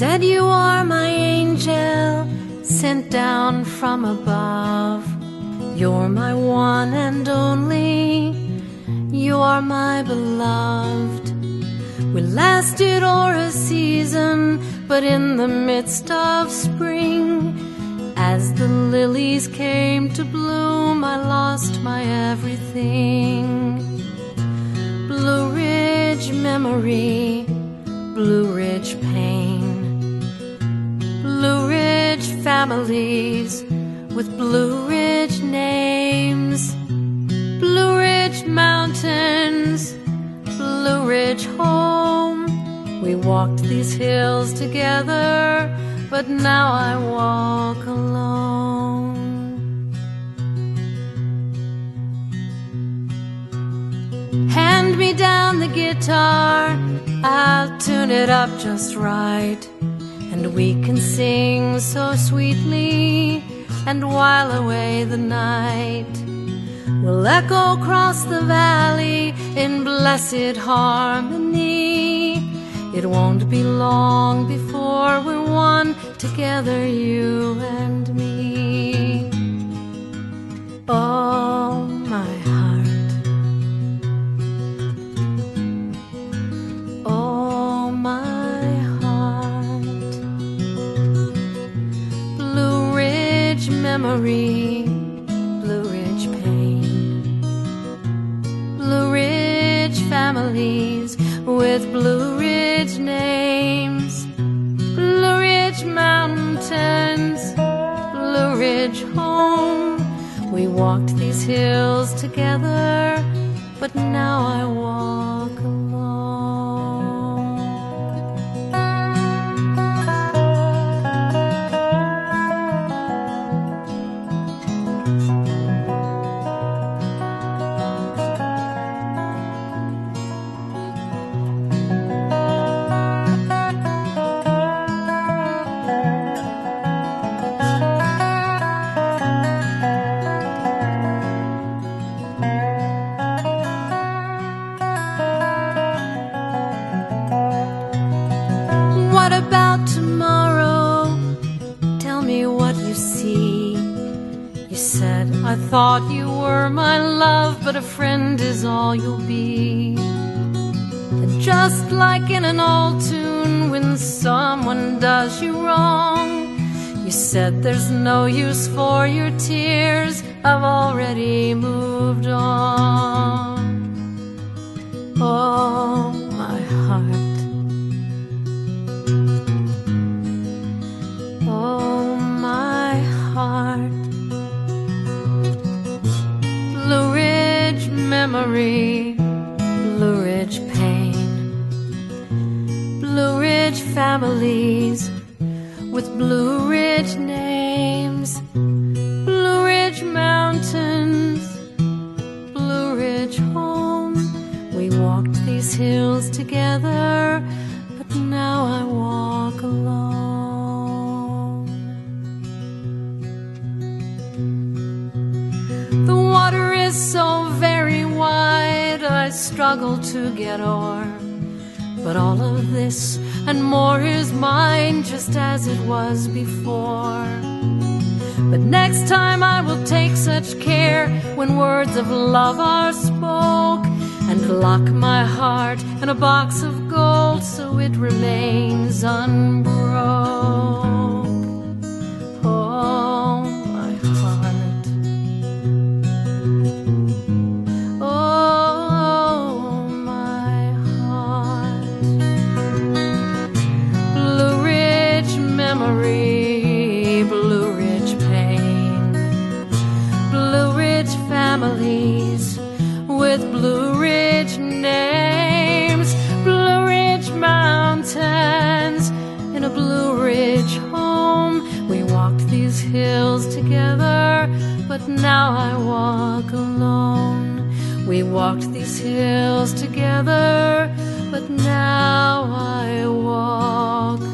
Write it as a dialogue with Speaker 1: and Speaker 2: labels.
Speaker 1: said you are my angel sent down from above. You're my one and only. You are my beloved. We lasted o'er a season, but in the midst of spring, as the lilies came to bloom, I lost my everything. Blue Ridge memory, Blue Ridge pain, families with Blue Ridge names, Blue Ridge mountains, Blue Ridge home. We walked these hills together, but now I walk alone. Hand me down the guitar, I'll tune it up just right. And we can sing so sweetly and while away the night. We'll echo across the valley in blessed harmony. It won't be long before we're one together, you and me. Memory, Blue Ridge pain. Blue Ridge families with Blue Ridge names. Blue Ridge mountains, Blue Ridge home. We walked these hills together, but now I walk alone. About tomorrow? Tell me what you see. You said, I thought you were my love, but a friend is all you'll be. And just like in an old tune, when someone does you wrong, you said there's no use for your tears. I've already moved on. Oh, my heart. Memory, Blue Ridge pain. Blue Ridge families with Blue Ridge names. Blue Ridge mountains, Blue Ridge home. We walked these hills together, but now I walk alone. Struggle to get o'er. But all of this and more is mine, just as it was before. But next time I will take such care when words of love are spoke, and lock my heart in a box of gold so it remains unbroke. Now I walk alone. We walked these hills together, but now I walk.